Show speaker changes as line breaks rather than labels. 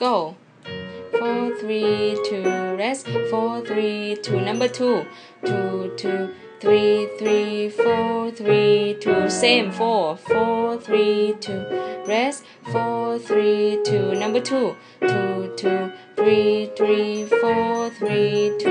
go. Four, three, two, rest. Four, three, two. Number two, two, two, three, three, four, three, two, Same. Four, four, three, two, rest. Four, three, two. Number two, two, two, three, three, four, three, two.